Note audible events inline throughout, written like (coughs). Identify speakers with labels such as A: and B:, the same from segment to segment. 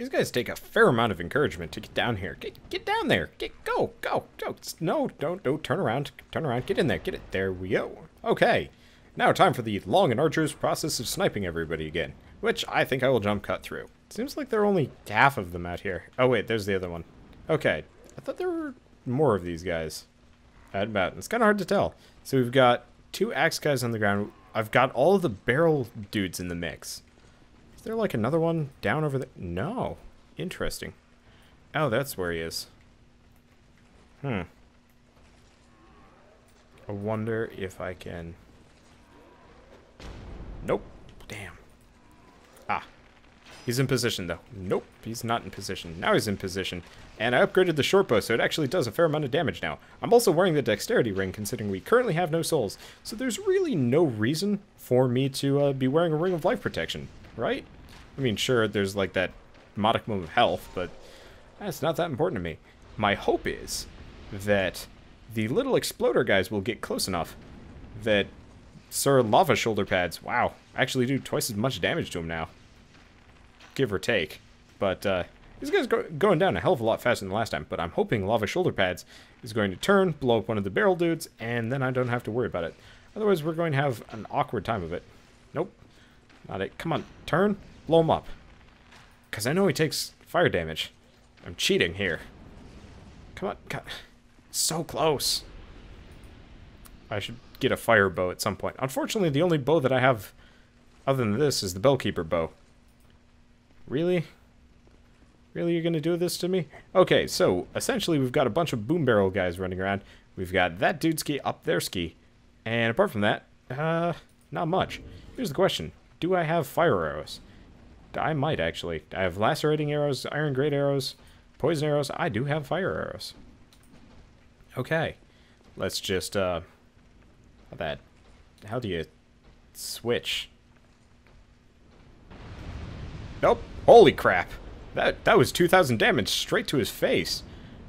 A: These guys take a fair amount of encouragement to get down here. Get get down there. Get go go go. No, don't don't turn around. Turn around. Get in there. Get it. There we go. Okay. Now time for the long and arduous process of sniping everybody again, which I think I will jump cut through. Seems like there are only half of them out here. Oh wait, there's the other one. Okay. I thought there were more of these guys. At about. It's kind of hard to tell. So we've got two axe guys on the ground. I've got all of the barrel dudes in the mix. Is there like another one down over there? No. Interesting. Oh, that's where he is. Hmm. I wonder if I can... Nope. Damn. Ah. He's in position, though. Nope, he's not in position. Now he's in position. And I upgraded the short bow, so it actually does a fair amount of damage now. I'm also wearing the dexterity ring, considering we currently have no souls. So there's really no reason for me to uh, be wearing a ring of life protection, right? I mean, sure, there's like that modicum of health, but that's not that important to me. My hope is that the little exploder guys will get close enough that Sir Lava Shoulder Pads, wow, actually do twice as much damage to him now. Give or take. But, uh, this guy's go going down a hell of a lot faster than last time, but I'm hoping Lava Shoulder Pads is going to turn, blow up one of the barrel dudes, and then I don't have to worry about it. Otherwise, we're going to have an awkward time of it. Nope. It. Come on, turn, blow him up. Because I know he takes fire damage. I'm cheating here. Come on. God. So close. I should get a fire bow at some point. Unfortunately, the only bow that I have other than this is the Bellkeeper bow. Really? Really, you're going to do this to me? Okay, so essentially we've got a bunch of boom barrel guys running around. We've got that dude ski up their ski. And apart from that, uh, not much. Here's the question. Do I have fire arrows? I might, actually. I have lacerating arrows, iron grade arrows, poison arrows. I do have fire arrows. Okay. Let's just, uh... That... How do you switch? Nope. Holy crap. That, that was 2,000 damage straight to his face.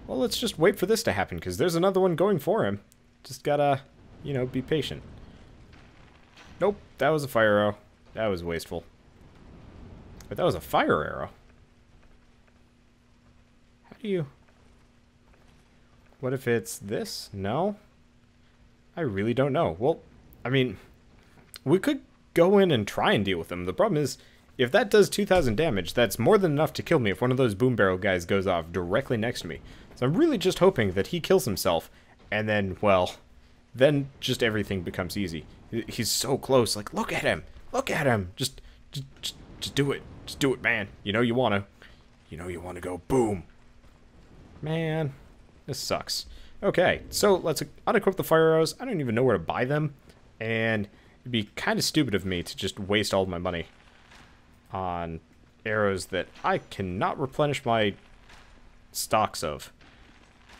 A: Well, let's just wait for this to happen, because there's another one going for him. Just gotta, you know, be patient. Nope, that was a fire arrow. That was wasteful. But that was a fire arrow. How do you... What if it's this? No? I really don't know. Well, I mean, we could go in and try and deal with them. The problem is, if that does 2,000 damage, that's more than enough to kill me if one of those boom barrel guys goes off directly next to me. So I'm really just hoping that he kills himself, and then, well, then just everything becomes easy. He's so close. Like, look at him. Look at him. Just, just, just, do it. Just do it, man. You know you want to. You know you want to go boom. Man, this sucks. Okay, so let's unequip the fire arrows. I don't even know where to buy them. And it'd be kind of stupid of me to just waste all my money on arrows that I cannot replenish my stocks of.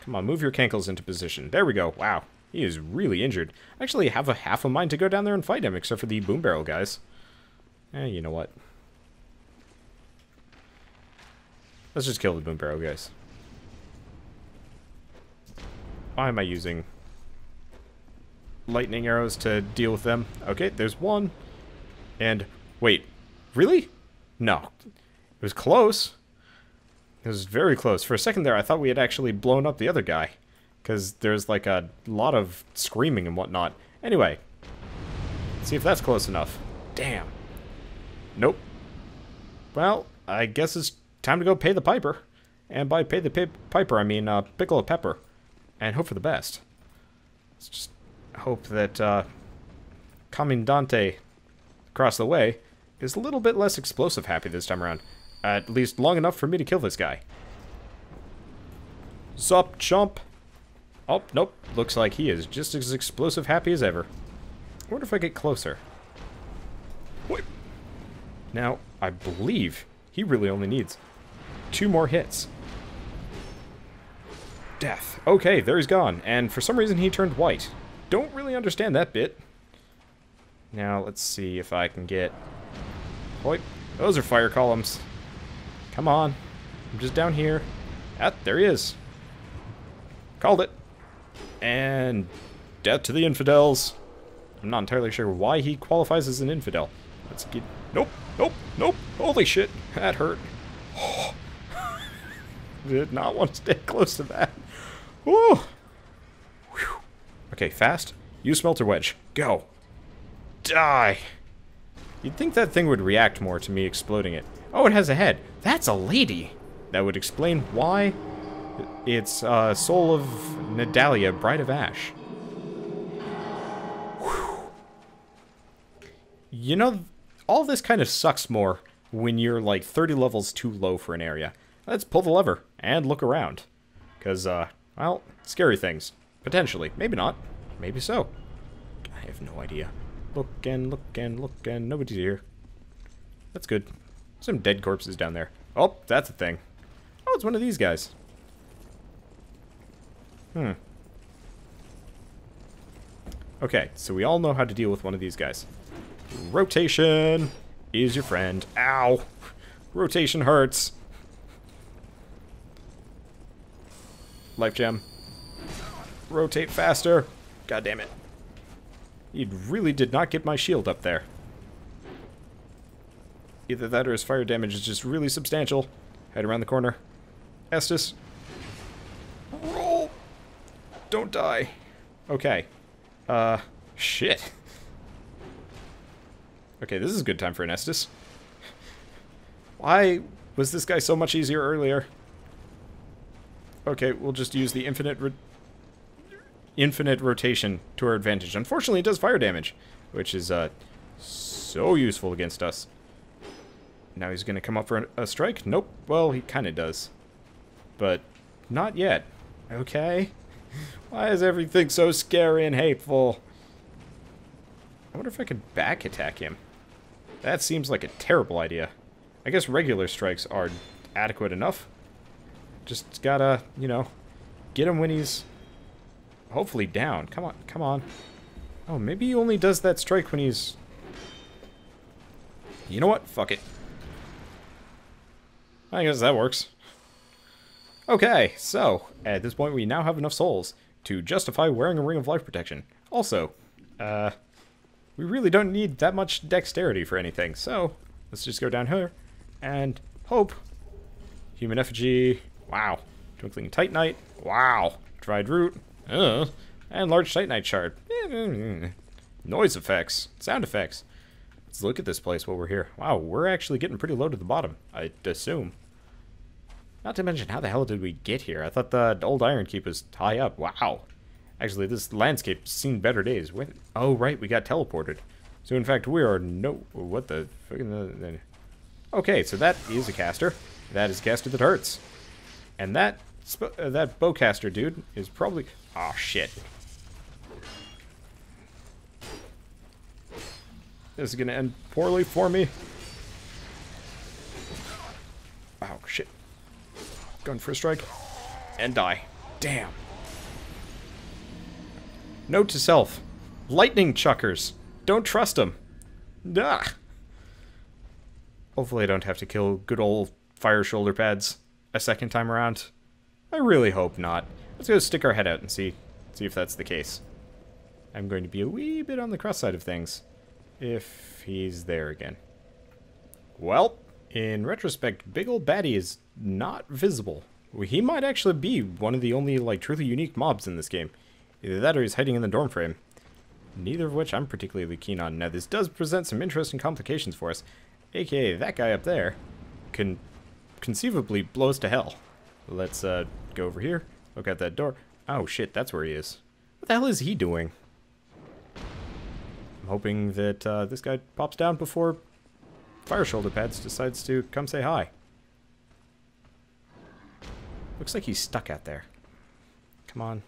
A: Come on, move your cankles into position. There we go. Wow, he is really injured. I actually have a half a mind to go down there and fight him, except for the boom barrel guys. Eh, you know what? Let's just kill the boom barrel guys. Why am I using lightning arrows to deal with them? Okay, there's one. And, wait, really? No. It was close. It was very close. For a second there, I thought we had actually blown up the other guy. Because there's like a lot of screaming and whatnot. Anyway, see if that's close enough. Damn. Nope. Well, I guess it's time to go pay the piper. And by pay the piper, I mean uh, pickle a pepper. And hope for the best. Let's just hope that uh, Commandante across the way is a little bit less explosive happy this time around. At least long enough for me to kill this guy. Sup, chump? Oh, nope. Looks like he is just as explosive happy as ever. I wonder if I get closer. What? Now, I believe he really only needs two more hits. Death. Okay, there he's gone. And for some reason he turned white. Don't really understand that bit. Now, let's see if I can get... Wait, those are fire columns. Come on. I'm just down here. Ah, there he is. Called it. And death to the infidels. I'm not entirely sure why he qualifies as an infidel. Let's get... Nope, nope, nope. Holy shit. That hurt. (sighs) Did not want to stay close to that. Woo! Whew. Okay, fast. Use Smelter Wedge. Go. Die. You'd think that thing would react more to me exploding it. Oh, it has a head. That's a lady. That would explain why it's uh, Soul of Nadalia, Bride of Ash. Whew. You know, all this kind of sucks more when you're like 30 levels too low for an area. Let's pull the lever and look around. Because, uh, well, scary things. Potentially. Maybe not. Maybe so. I have no idea. Look and look and look and nobody's here. That's good. Some dead corpses down there. Oh, that's a thing. Oh, it's one of these guys. Hmm. Okay, so we all know how to deal with one of these guys. Rotation is your friend. Ow! Rotation hurts. Life gem. Rotate faster. God damn it. He really did not get my shield up there. Either that or his fire damage is just really substantial. Head around the corner. Estus. Don't die. Okay. Uh, shit. Okay, this is a good time for an Estus. Why was this guy so much easier earlier? Okay, we'll just use the infinite infinite rotation to our advantage. Unfortunately, it does fire damage, which is uh, so useful against us. Now he's going to come up for a strike? Nope. Well, he kind of does. But not yet. Okay. Why is everything so scary and hateful? I wonder if I could back attack him. That seems like a terrible idea. I guess regular strikes are adequate enough. Just gotta, you know, get him when he's hopefully down. Come on, come on. Oh, maybe he only does that strike when he's... You know what? Fuck it. I guess that works. Okay, so, at this point we now have enough souls to justify wearing a Ring of Life Protection. Also, uh, we really don't need that much dexterity for anything, so let's just go down here and hope. Human Effigy, wow. Twinkling Titanite, wow. Dried Root, uh, and Large Titanite Shard. (laughs) Noise effects, sound effects. Let's look at this place while we're here. Wow, we're actually getting pretty low to the bottom, I'd assume. Not to mention, how the hell did we get here? I thought the old Iron Keep was high up. Wow. Actually, this landscape's seen better days. Oh, right, we got teleported. So, in fact, we are no... What the... Okay, so that is a caster. That is a caster that hurts. And that... Uh, that bowcaster dude is probably... Oh, shit. This is gonna end poorly for me. Oh, shit. Going for a strike. And die. Damn. Note to self. Lightning chuckers. Don't trust them. Ah. Hopefully I don't have to kill good old fire shoulder pads a second time around. I really hope not. Let's go stick our head out and see see if that's the case. I'm going to be a wee bit on the cross side of things. If he's there again. Well, in retrospect, Big Ol' Baddie is not visible. He might actually be one of the only, like, truly unique mobs in this game. Either that or he's hiding in the dorm frame. Neither of which I'm particularly keen on. Now, this does present some interesting complications for us. AKA, that guy up there can conceivably blows to hell. Let's, uh, go over here. Look at that door. Oh, shit, that's where he is. What the hell is he doing? I'm hoping that, uh, this guy pops down before Fire Shoulder Pads decides to come say hi. Looks like he's stuck out there. Come on.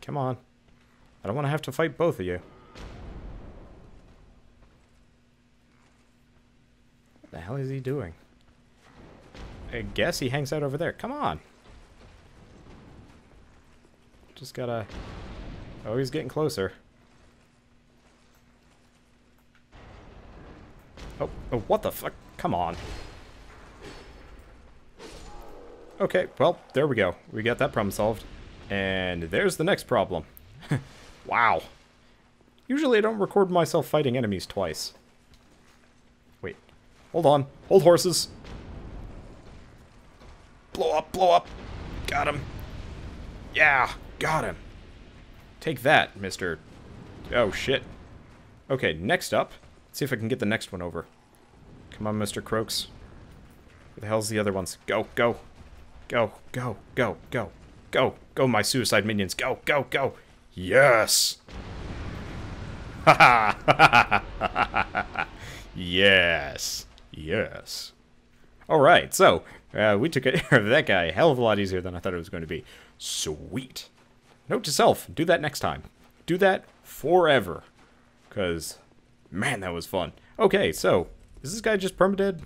A: Come on. I don't want to have to fight both of you. What the hell is he doing? I guess he hangs out over there. Come on. Just gotta... Oh, he's getting closer. Oh, oh, what the fuck? Come on. Okay, well, there we go. We got that problem solved. And there's the next problem. (laughs) wow. Usually I don't record myself fighting enemies twice. Wait. Hold on. Hold horses. Blow up, blow up. Got him. Yeah, got him. Take that, Mr. Oh, shit. Okay, next up. Let's see if I can get the next one over. Come on, Mr. Croaks. Where the hell's the other ones? Go, go. Go, go, go, go. Go, go, my suicide minions. Go, go, go. Yes! Ha (laughs) ha! Yes. Yes. Alright, so, uh, we took care of that guy a hell of a lot easier than I thought it was going to be. Sweet. Note to self, do that next time. Do that forever. Because, man, that was fun. Okay, so, is this guy just permadead?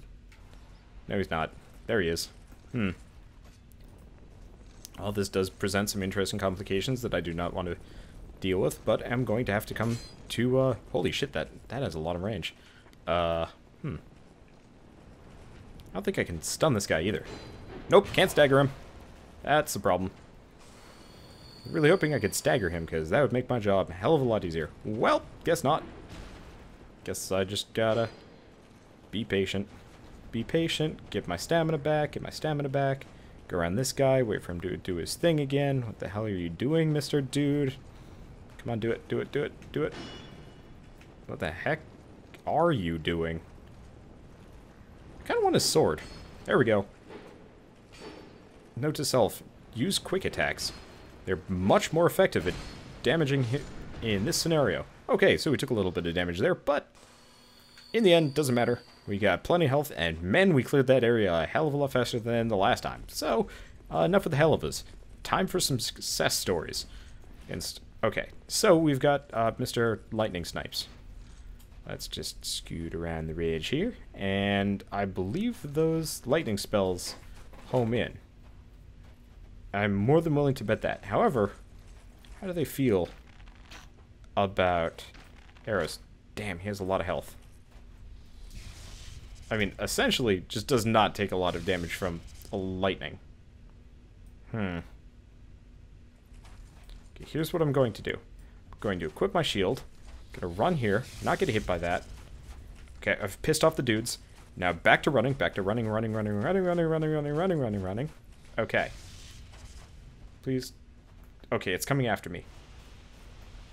A: No, he's not. There he is. Hmm. All this does present some interesting complications that I do not want to deal with, but I'm going to have to come to, uh, holy shit, that, that has a lot of range. Uh, hmm. I don't think I can stun this guy either. Nope, can't stagger him. That's the problem. Really hoping I could stagger him, because that would make my job a hell of a lot easier. Well, guess not. Guess I just gotta be patient. Be patient, get my stamina back, get my stamina back. Go around this guy, wait for him to do his thing again. What the hell are you doing, Mr. Dude? Come on, do it, do it, do it, do it. What the heck are you doing? I kind of want a sword. There we go. Note to self, use quick attacks. They're much more effective at damaging in this scenario. Okay, so we took a little bit of damage there, but in the end, doesn't matter. We got plenty of health, and men, we cleared that area a hell of a lot faster than the last time. So, uh, enough of the hell of us. Time for some success stories. Against, okay, so we've got uh, Mr. Lightning Snipes. Let's just scoot around the ridge here, and I believe those lightning spells home in. I'm more than willing to bet that. However, how do they feel about arrows? Damn, he has a lot of health. I mean, essentially, just does not take a lot of damage from lightning. Hmm. Okay, here's what I'm going to do. I'm going to equip my shield. I'm Gonna run here, not get hit by that. Okay, I've pissed off the dudes. Now back to running, back to running, running, running, running, running, running, running, running, running, running. Okay. Please. Okay, it's coming after me.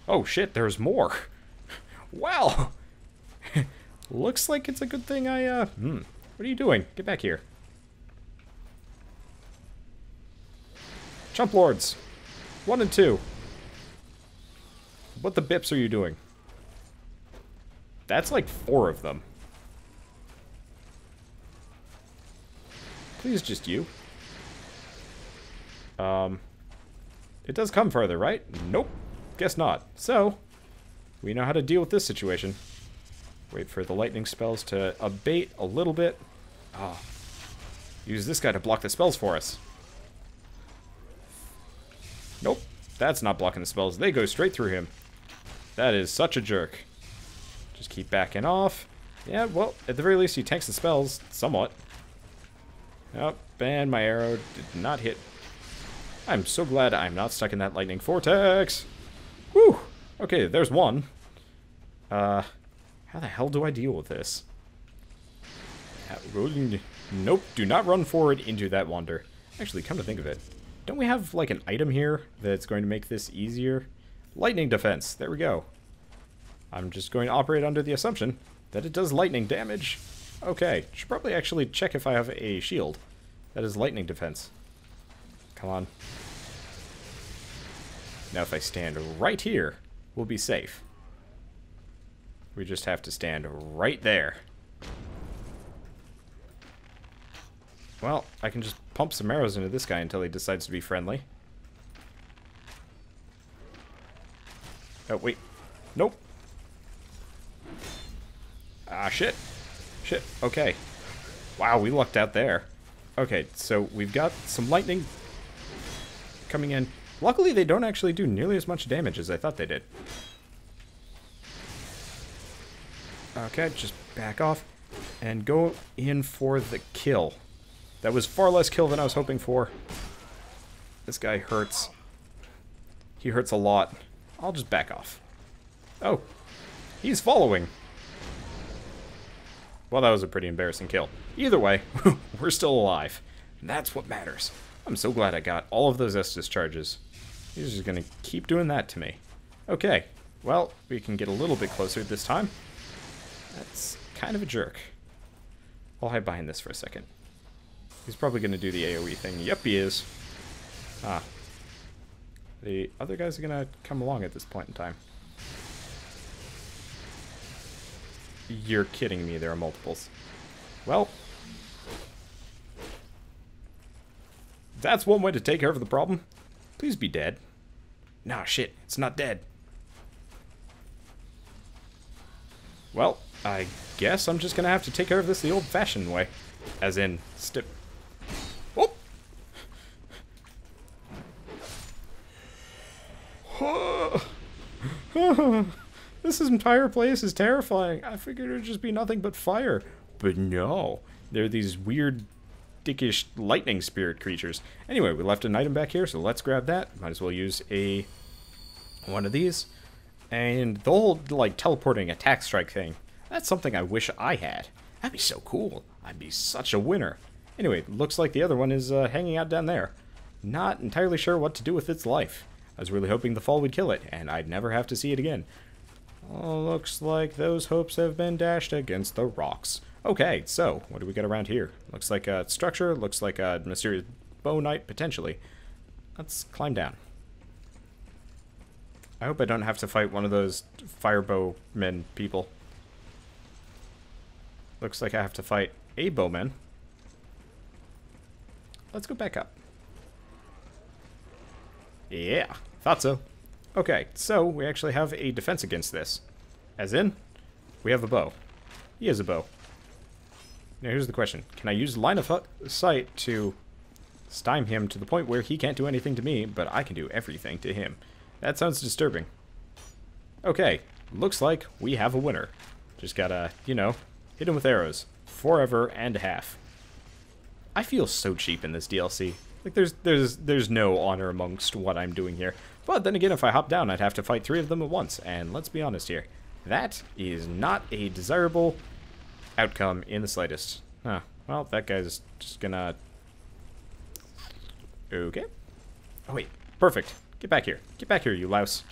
A: Oh shit, there's more. (laughs) wow. Looks like it's a good thing I, uh... Hmm. What are you doing? Get back here. Chump Lords. One and two. What the bips are you doing? That's like four of them. Please just you. Um, it does come further, right? Nope. Guess not. So, we know how to deal with this situation. Wait for the lightning spells to abate a little bit. Oh. Use this guy to block the spells for us. Nope. That's not blocking the spells. They go straight through him. That is such a jerk. Just keep backing off. Yeah, well, at the very least, he tanks the spells somewhat. Oh, and my arrow did not hit. I'm so glad I'm not stuck in that lightning vortex. Whew. Okay, there's one. Uh, how the hell do I deal with this? Nope, do not run forward into that wander. Actually, come to think of it, don't we have, like, an item here that's going to make this easier? Lightning defense. There we go. I'm just going to operate under the assumption that it does lightning damage. Okay, should probably actually check if I have a shield. That is lightning defense. Come on. Now if I stand right here, we'll be safe. We just have to stand right there. Well, I can just pump some arrows into this guy until he decides to be friendly. Oh, wait. Nope. Ah, shit. Shit. Okay. Wow, we lucked out there. Okay, so we've got some lightning coming in. Luckily, they don't actually do nearly as much damage as I thought they did. Okay, just back off and go in for the kill. That was far less kill than I was hoping for. This guy hurts. He hurts a lot. I'll just back off. Oh, he's following. Well, that was a pretty embarrassing kill. Either way, (laughs) we're still alive. That's what matters. I'm so glad I got all of those Estus charges. He's just going to keep doing that to me. Okay, well, we can get a little bit closer this time. That's kind of a jerk. I'll hide behind this for a second. He's probably going to do the AoE thing. Yep, he is. Ah. The other guys are going to come along at this point in time. You're kidding me, there are multiples. Well, that's one way to take care of the problem. Please be dead. Nah, shit, it's not dead. Well, I guess I'm just gonna have to take care of this the old-fashioned way. As in, stip... Oh! (laughs) this entire place is terrifying. I figured it would just be nothing but fire. But no. They're these weird, dickish lightning spirit creatures. Anyway, we left an item back here, so let's grab that. Might as well use a one of these. And the whole, like, teleporting attack strike thing, that's something I wish I had. That'd be so cool. I'd be such a winner. Anyway, looks like the other one is uh, hanging out down there. Not entirely sure what to do with its life. I was really hoping the fall would kill it, and I'd never have to see it again. Oh, looks like those hopes have been dashed against the rocks. Okay, so, what do we got around here? Looks like a structure, looks like a mysterious bow knight, potentially. Let's climb down. I hope I don't have to fight one of those firebow men people. Looks like I have to fight a bowman. Let's go back up. Yeah, thought so. Okay, so we actually have a defense against this. As in, we have a bow. He has a bow. Now here's the question. Can I use line of sight to stymie him to the point where he can't do anything to me, but I can do everything to him? That sounds disturbing. Okay, looks like we have a winner. Just gotta, you know, hit him with arrows. Forever and a half. I feel so cheap in this DLC. Like, there's there's there's no honor amongst what I'm doing here. But then again, if I hop down, I'd have to fight three of them at once. And let's be honest here. That is not a desirable outcome in the slightest. Huh. Well, that guy's just gonna... Okay. Oh, wait. Perfect. Get back here. Get back here, you louse.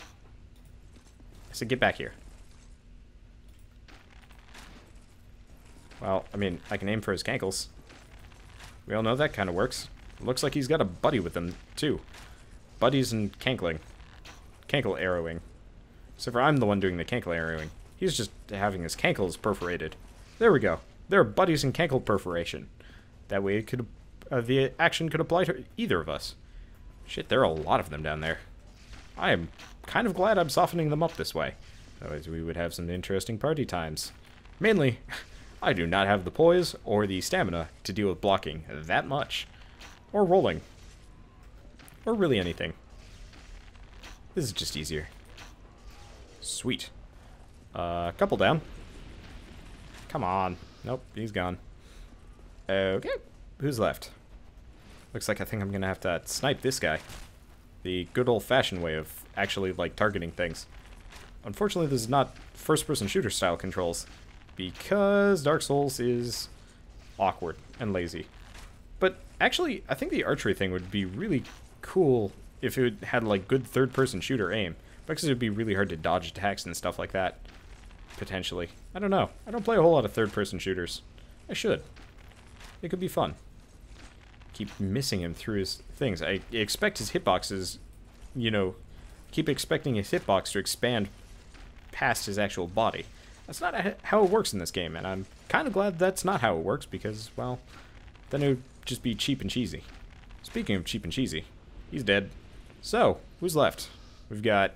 A: I said get back here. Well, I mean, I can aim for his cankles. We all know that kind of works. Looks like he's got a buddy with him, too. Buddies and cankling. Cankle arrowing. Except for I'm the one doing the cankle arrowing. He's just having his cankles perforated. There we go. There are buddies in cankle perforation. That way it could, uh, the action could apply to either of us. Shit, there are a lot of them down there. I am kind of glad I'm softening them up this way. Otherwise we would have some interesting party times. Mainly, (laughs) I do not have the poise or the stamina to deal with blocking that much. Or rolling. Or really anything. This is just easier. Sweet. A uh, couple down. Come on. Nope, he's gone. Okay, who's left? Looks like I think I'm to have to snipe this guy. The good old-fashioned way of actually, like, targeting things. Unfortunately, this is not first-person shooter style controls, because Dark Souls is awkward and lazy. But actually, I think the archery thing would be really cool if it had, like, good third-person shooter aim. Because it would be really hard to dodge attacks and stuff like that. Potentially. I don't know. I don't play a whole lot of third-person shooters. I should. It could be fun keep missing him through his things. I expect his hitboxes, you know, keep expecting his hitbox to expand past his actual body. That's not how it works in this game, and I'm kind of glad that's not how it works because, well, then it would just be cheap and cheesy. Speaking of cheap and cheesy, he's dead. So, who's left? We've got,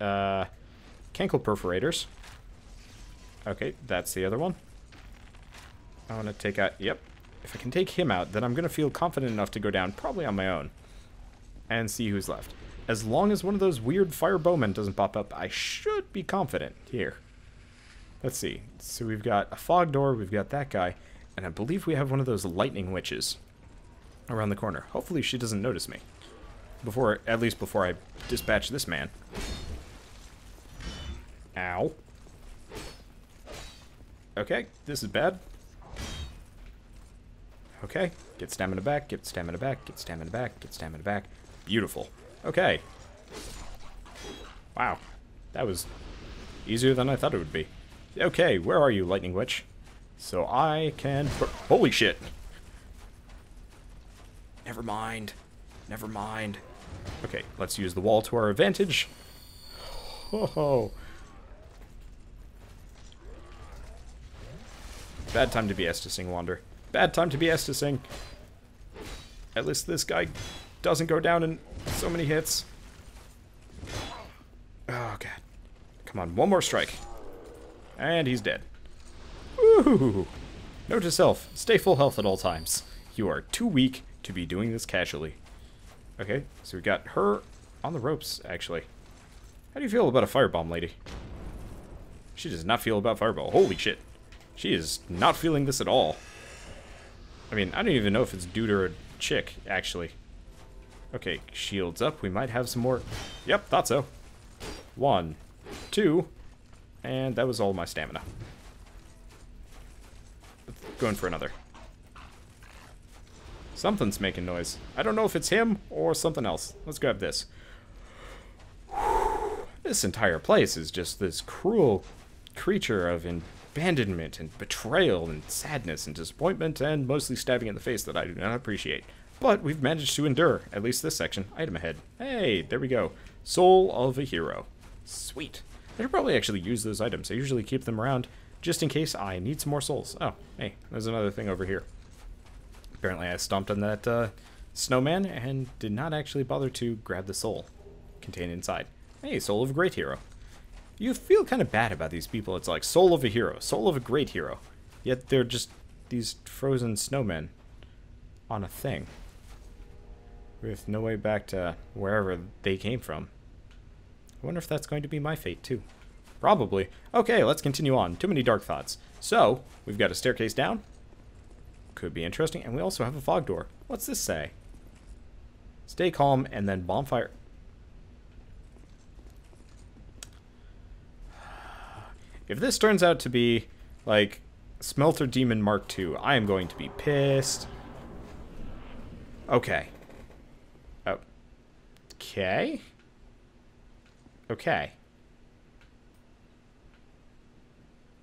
A: uh, Cankle Perforators. Okay, that's the other one. I want to take out, yep, if I can take him out, then I'm going to feel confident enough to go down, probably on my own, and see who's left. As long as one of those weird fire bowmen doesn't pop up, I should be confident here. Let's see. So we've got a fog door, we've got that guy, and I believe we have one of those lightning witches around the corner. Hopefully she doesn't notice me. Before, at least before I dispatch this man. Ow. Okay, this is bad. Okay, get stamina back, get stamina back, get stamina back, get stamina back. Beautiful. Okay. Wow. That was easier than I thought it would be. Okay, where are you, Lightning Witch? So I can... Holy shit! Never mind. Never mind. Okay, let's use the wall to our advantage. Oh. Bad time to be Estusing, Wander. Bad time to be Estusing. At least this guy doesn't go down in so many hits. Oh, God. Come on, one more strike. And he's dead. Note to self, stay full health at all times. You are too weak to be doing this casually. Okay, so we got her on the ropes, actually. How do you feel about a firebomb, lady? She does not feel about fireball. Holy shit. She is not feeling this at all. I mean, I don't even know if it's dude or a chick, actually. Okay, shields up. We might have some more. Yep, thought so. One, two, and that was all my stamina. Going for another. Something's making noise. I don't know if it's him or something else. Let's grab this. (sighs) This entire place is just this cruel creature of abandonment and betrayal and sadness and disappointment and mostly stabbing in the face that I do not appreciate. But we've managed to endure, at least this section. Item ahead. Hey, there we go. Soul of a hero. Sweet. I should probably actually use those items. I usually keep them around just in case I need some more souls. Oh, hey, there's another thing over here. Apparently I stomped on that uh, snowman and did not actually bother to grab the soul contained inside. Hey, soul of a great hero. You feel kind of bad about these people. It's like soul of a hero, soul of a great hero. Yet they're just these frozen snowmen on a thing. With no way back to wherever they came from. I wonder if that's going to be my fate, too. Probably. Okay, let's continue on. Too many dark thoughts. So, we've got a staircase down. Could be interesting. And we also have a fog door. What's this say? Stay calm and then bonfire. If this turns out to be, like, Smelter Demon Mark II, I am going to be pissed. Okay. Okay. Okay.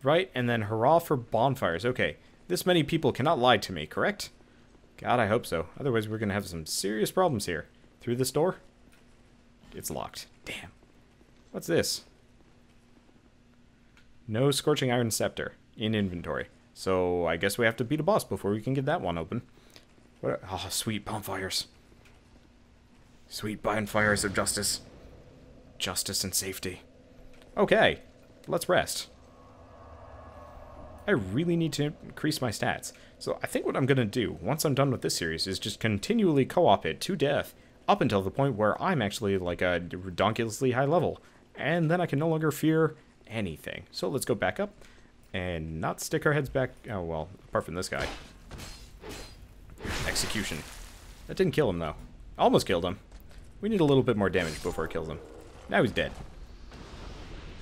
A: Right, and then hurrah for bonfires. Okay, this many people cannot lie to me, correct? God, I hope so. Otherwise, we're going to have some serious problems here. Through this door? It's locked. Damn. What's this? No Scorching Iron Scepter in inventory. So I guess we have to beat a boss before we can get that one open. What? Oh, sweet bonfires. Sweet bonfires of justice justice and safety. Okay, let's rest. I really need to increase my stats. So I think what I'm going to do, once I'm done with this series, is just continually co-op it to death up until the point where I'm actually like a ridiculously high level. And then I can no longer fear anything. So let's go back up and not stick our heads back. Oh, well, apart from this guy. Execution. That didn't kill him, though. Almost killed him. We need a little bit more damage before it kills him. Now he's dead.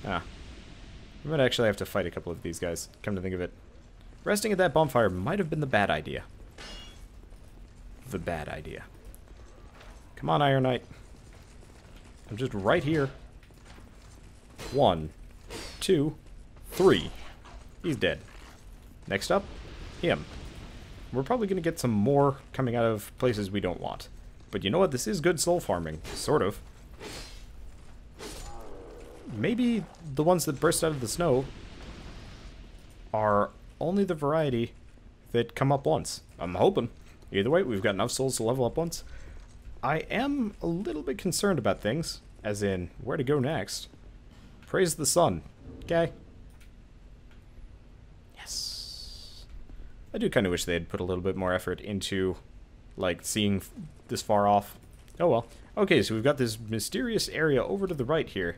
A: Ah. We might actually have to fight a couple of these guys, come to think of it. Resting at that bonfire might have been the bad idea. The bad idea. Come on, Iron Knight. I'm just right here. One, two, three. He's dead. Next up, him. We're probably going to get some more coming out of places we don't want. But you know what? This is good soul farming. Sort of maybe the ones that burst out of the snow are only the variety that come up once. I'm hoping. Either way, we've got enough souls to level up once. I am a little bit concerned about things, as in where to go next. Praise the sun. Okay. Yes. I do kind of wish they had put a little bit more effort into, like, seeing this far off. Oh well. Okay, so we've got this mysterious area over to the right here.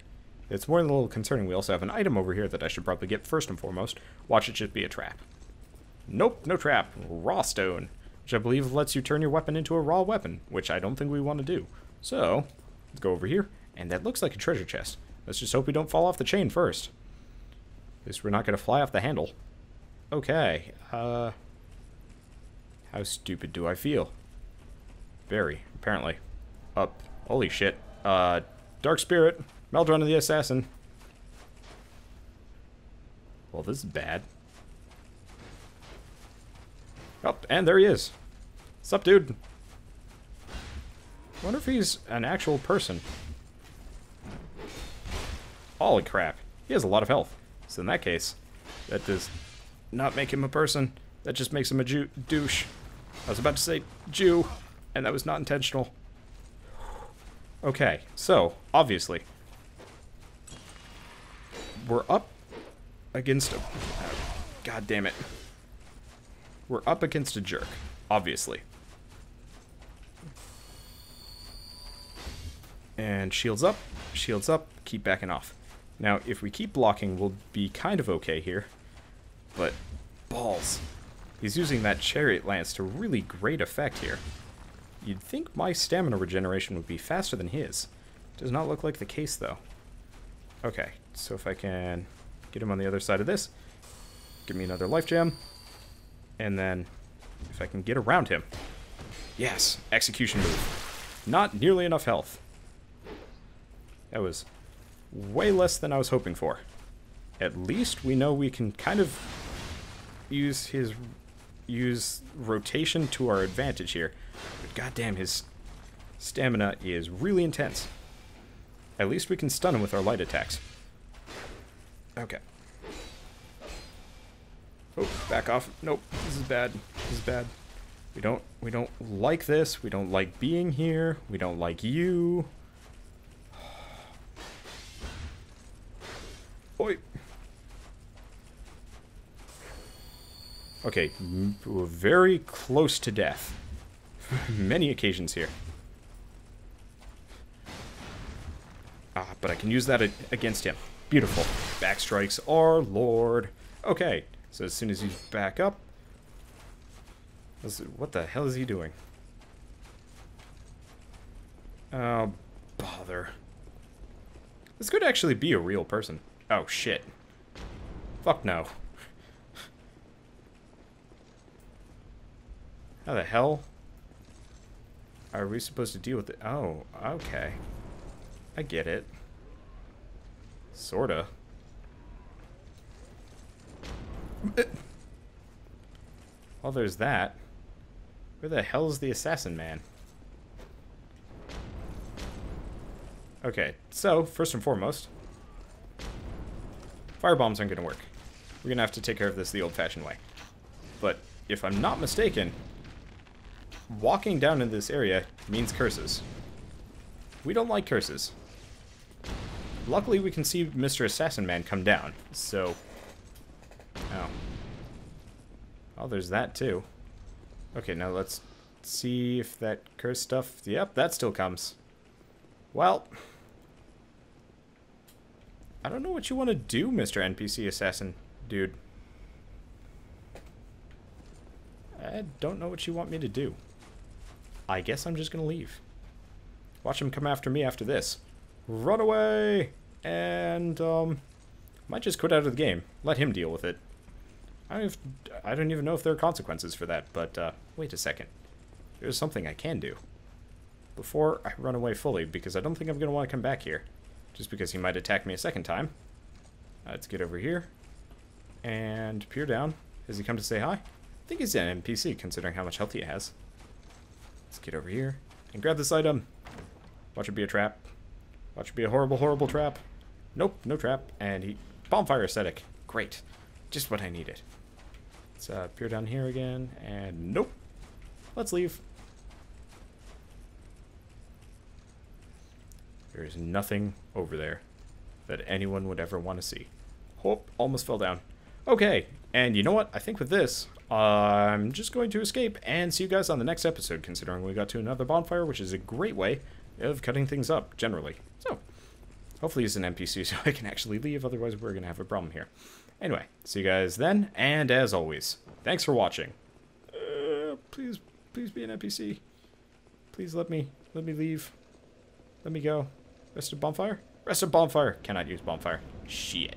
A: It's more than a little concerning. We also have an item over here that I should probably get first and foremost. Watch it just be a trap. Nope, no trap. Raw stone, which I believe lets you turn your weapon into a raw weapon, which I don't think we want to do. So, let's go over here, and that looks like a treasure chest. Let's just hope we don't fall off the chain first. At least we're not going to fly off the handle. Okay, uh... How stupid do I feel? Very, apparently. Up. Holy shit. Uh, Dark Spirit. Maldron of the Assassin. Well, this is bad. Oh, and there he is. Sup, dude? wonder if he's an actual person. Holy crap. He has a lot of health. So in that case, that does not make him a person. That just makes him a douche. I was about to say Jew, and that was not intentional. Okay, so, obviously, we're up against a... God damn it. We're up against a jerk, obviously. And shields up, shields up, keep backing off. Now, if we keep blocking, we'll be kind of okay here. But, balls. He's using that Chariot Lance to really great effect here. You'd think my stamina regeneration would be faster than his. Does not look like the case, though. Okay, so if I can get him on the other side of this, give me another life gem, and then if I can get around him. Yes, execution move. Not nearly enough health. That was way less than I was hoping for. At least we know we can kind of use his use rotation to our advantage here. But goddamn, his stamina is really intense. At least we can stun him with our light attacks. Okay. Oh, back off. Nope, this is bad. This is bad. We don't we don't like this. We don't like being here. We don't like you. (sighs) Oi. Okay, we're very close to death. (laughs) Many occasions here. Ah, but I can use that against him. Beautiful. Back strikes our lord. Okay, so as soon as he's back up... What the hell is he doing? Oh, bother. This could actually be a real person. Oh, shit. Fuck no. How the hell are we supposed to deal with it? Oh, okay. I get it. Sorta. (coughs) Well, there's that. Where the hell is the assassin man? Okay, so, first and foremost, Firebombs aren't going to work. We're going to have to take care of this the old-fashioned way. But if I'm not mistaken, walking down in this area means curses. We don't like curses. Luckily, we can see Mr. Assassin Man come down, so... Oh. Oh, there's that, too. Okay, now let's see if that curse stuff... Yep, that still comes. Well... I don't know what you want to do, Mr. NPC Assassin, dude. I don't know what you want me to do. I guess I'm just going to leave. Watch him come after me after this. Run away! And, um, might just quit out of the game. Let him deal with it. I don't, I don't even know if there are consequences for that, but, uh, wait a second. There's something I can do. Before I run away fully, because I don't think I'm going to want to come back here just because he might attack me a second time. Let's get over here and peer down. Has he come to say hi? I think he's an NPC, considering how much health he has. Get over here and grab this item. Watch it be a trap. Watch it be a horrible, horrible trap. Nope, no trap. And he... Bonfire aesthetic. Great. Just what I needed. Let's uh, peer down here again. And nope. Let's leave. There is nothing over there that anyone would ever want to see. Hope, almost fell down. Okay, and you know what? I think with this, I'm just going to escape and see you guys on the next episode, considering we got to another bonfire, which is a great way of cutting things up, generally. So, hopefully he's an NPC (laughs) so I can actually leave, otherwise we're going to have a problem here. Anyway, see you guys then, and as always, thanks for watching. Uh, please, please be an NPC. Please let me, let me leave. Let me go. Rest of bonfire? Rest of bonfire. Cannot use bonfire. Shit.